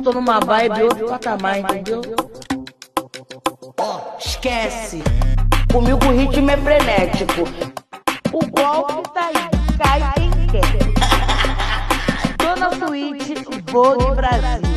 tô numa vibe outro patamar, entendeu? Ó, esquece. Comigo o ritmo é frenético. O golpe tá aí, cai quem quer. tô na Suíte, de Brasil.